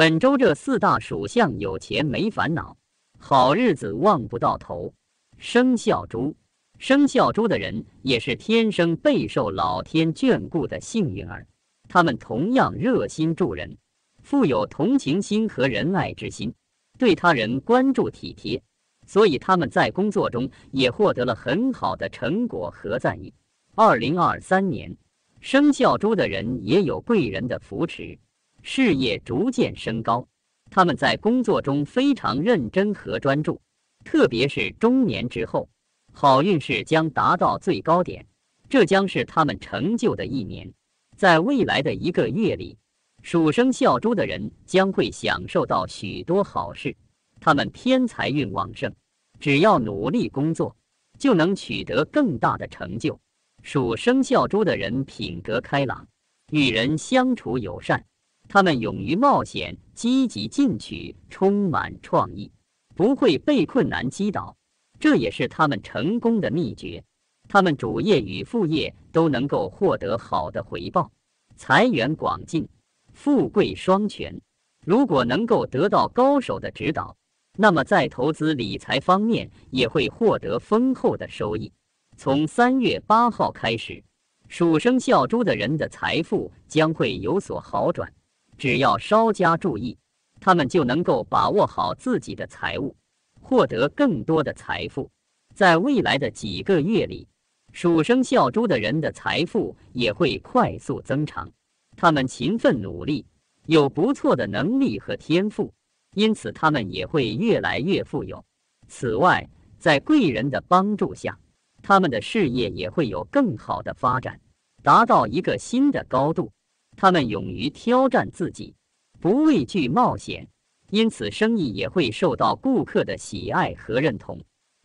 本周这四大属相有钱没烦恼，好日子望不到头。生肖猪，生肖猪的人也是天生备受老天眷顾的幸运儿。他们同样热心助人，富有同情心和仁爱之心，对他人关注体贴，所以他们在工作中也获得了很好的成果和赞誉。二零二三年，生肖猪的人也有贵人的扶持。事业逐渐升高，他们在工作中非常认真和专注，特别是中年之后，好运势将达到最高点，这将是他们成就的一年。在未来的一个月里，属生肖猪的人将会享受到许多好事，他们偏财运旺盛，只要努力工作，就能取得更大的成就。属生肖猪的人品格开朗，与人相处友善。他们勇于冒险，积极进取，充满创意，不会被困难击倒，这也是他们成功的秘诀。他们主业与副业都能够获得好的回报，财源广进，富贵双全。如果能够得到高手的指导，那么在投资理财方面也会获得丰厚的收益。从三月八号开始，属生肖猪的人的财富将会有所好转。只要稍加注意，他们就能够把握好自己的财务，获得更多的财富。在未来的几个月里，属生肖猪的人的财富也会快速增长。他们勤奋努力，有不错的能力和天赋，因此他们也会越来越富有。此外，在贵人的帮助下，他们的事业也会有更好的发展，达到一个新的高度。他们勇于挑战自己，不畏惧冒险，因此生意也会受到顾客的喜爱和认同。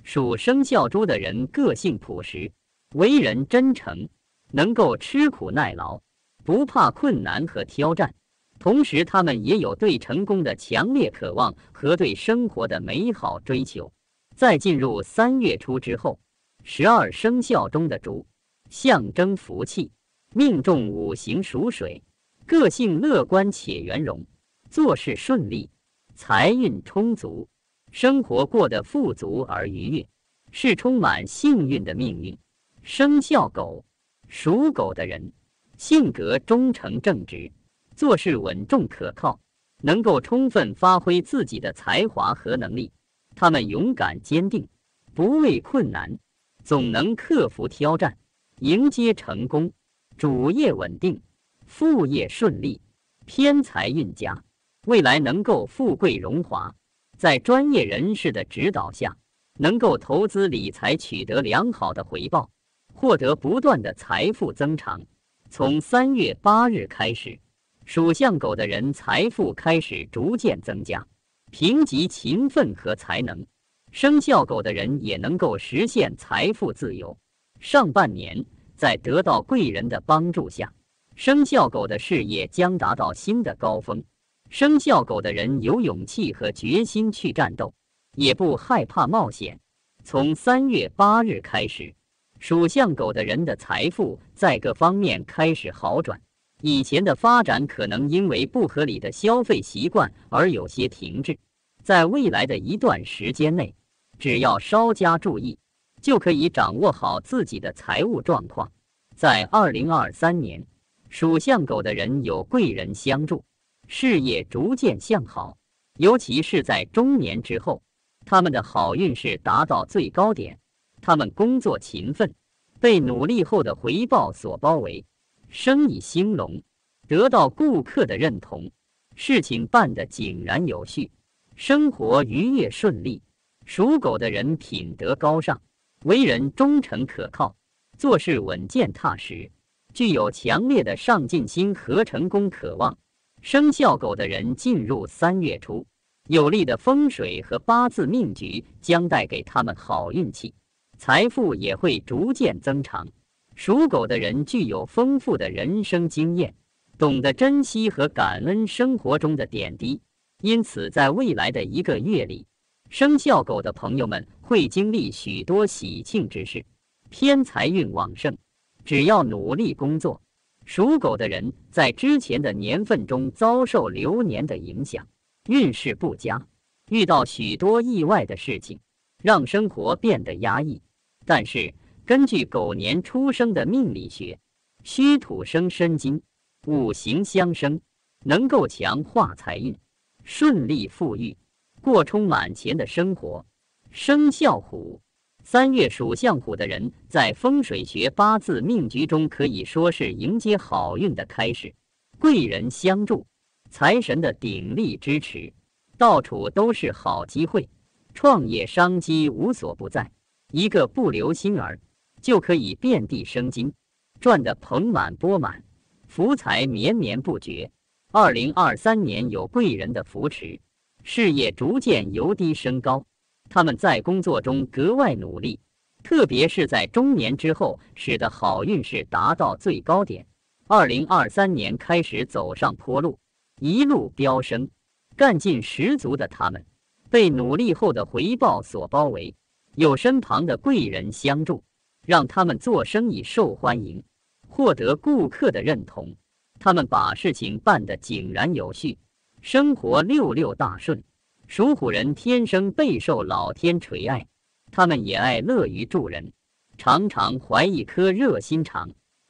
属生肖猪的人个性朴实，为人真诚，能够吃苦耐劳，不怕困难和挑战。同时，他们也有对成功的强烈渴望和对生活的美好追求。在进入三月初之后，十二生肖中的猪象征福气。命中五行属水，个性乐观且圆融，做事顺利，财运充足，生活过得富足而愉悦，是充满幸运的命运。生肖狗，属狗的人性格忠诚正直，做事稳重可靠，能够充分发挥自己的才华和能力。他们勇敢坚定，不畏困难，总能克服挑战，迎接成功。主业稳定，副业顺利，偏财运佳，未来能够富贵荣华。在专业人士的指导下，能够投资理财取得良好的回报，获得不断的财富增长。从三月八日开始，属相狗的人财富开始逐渐增加，凭藉勤奋和才能，生肖狗的人也能够实现财富自由。上半年。在得到贵人的帮助下，生肖狗的事业将达到新的高峰。生肖狗的人有勇气和决心去战斗，也不害怕冒险。从三月八日开始，属相狗的人的财富在各方面开始好转。以前的发展可能因为不合理的消费习惯而有些停滞，在未来的一段时间内，只要稍加注意。就可以掌握好自己的财务状况。在二零二三年，属相狗的人有贵人相助，事业逐渐向好。尤其是在中年之后，他们的好运势达到最高点。他们工作勤奋，被努力后的回报所包围，生意兴隆，得到顾客的认同，事情办得井然有序，生活愉悦顺利。属狗的人品德高尚。为人忠诚可靠，做事稳健踏实，具有强烈的上进心和成功渴望。生肖狗的人进入三月初，有利的风水和八字命局将带给他们好运气，财富也会逐渐增长。属狗的人具有丰富的人生经验，懂得珍惜和感恩生活中的点滴，因此在未来的一个月里。生肖狗的朋友们会经历许多喜庆之事，偏财运旺盛。只要努力工作，属狗的人在之前的年份中遭受流年的影响，运势不佳，遇到许多意外的事情，让生活变得压抑。但是，根据狗年出生的命理学，虚土生申金，五行相生，能够强化财运，顺利富裕，过充满钱的生活。生肖虎。三月属相虎的人，在风水学八字命局中，可以说是迎接好运的开始。贵人相助，财神的鼎力支持，到处都是好机会，创业商机无所不在。一个不留心儿，就可以遍地生金，赚得盆满钵满，福财绵绵不绝。二零二三年有贵人的扶持，事业逐渐由低升高。他们在工作中格外努力，特别是在中年之后，使得好运势达到最高点。二零二三年开始走上坡路，一路飙升，干劲十足的他们，被努力后的回报所包围，有身旁的贵人相助，让他们做生意受欢迎，获得顾客的认同。他们把事情办得井然有序，生活六六大顺。属虎人天生备受老天垂爱，他们也爱乐于助人，常常怀一颗热心肠，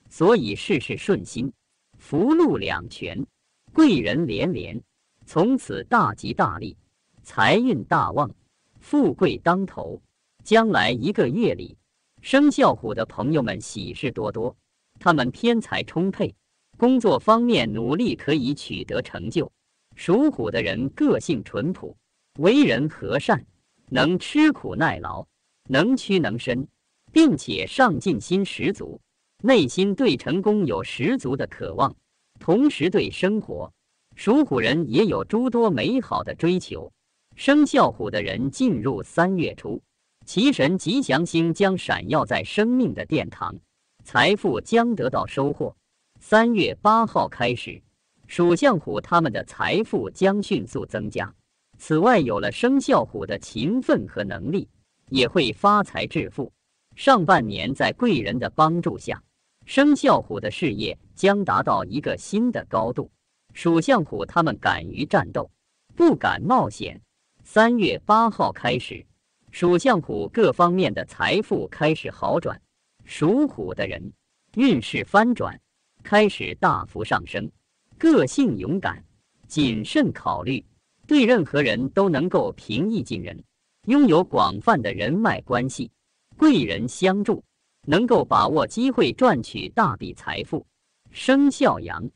所以事事顺心，福禄两全，贵人连连，从此大吉大利，财运大旺，富贵当头。将来一个月里，生肖虎的朋友们喜事多多，他们偏财充沛，工作方面努力可以取得成就。属虎的人个性淳朴。为人和善，能吃苦耐劳，能屈能伸，并且上进心十足，内心对成功有十足的渴望，同时对生活，属虎人也有诸多美好的追求。生肖虎的人进入三月初，奇神吉祥星将闪耀在生命的殿堂，财富将得到收获。三月八号开始，属相虎他们的财富将迅速增加。此外，有了生肖虎的勤奋和能力，也会发财致富。上半年在贵人的帮助下，生肖虎的事业将达到一个新的高度。属相虎他们敢于战斗，不敢冒险。三月八号开始，属相虎各方面的财富开始好转，属虎的人运势翻转，开始大幅上升。个性勇敢，谨慎考虑。对任何人都能够平易近人，拥有广泛的人脉关系，贵人相助，能够把握机会赚取大笔财富。生肖羊，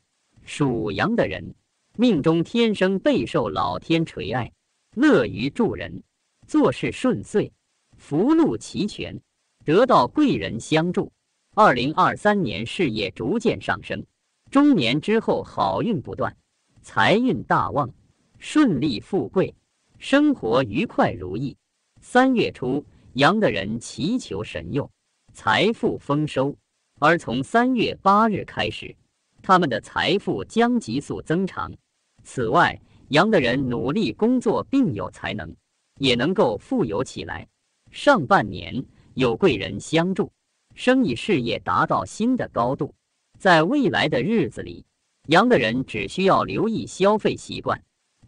属羊的人命中天生备受老天垂爱，乐于助人，做事顺遂，福禄齐全，得到贵人相助。二零二三年事业逐渐上升，中年之后好运不断，财运大旺。顺利富贵，生活愉快如意。三月初，羊的人祈求神佑，财富丰收。而从三月八日开始，他们的财富将急速增长。此外，羊的人努力工作并有才能，也能够富有起来。上半年有贵人相助，生意事业达到新的高度。在未来的日子里，羊的人只需要留意消费习惯。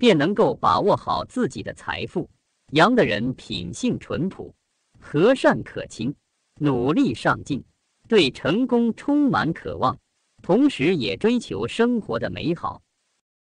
便能够把握好自己的财富。羊的人品性淳朴、和善可亲，努力上进，对成功充满渴望，同时也追求生活的美好。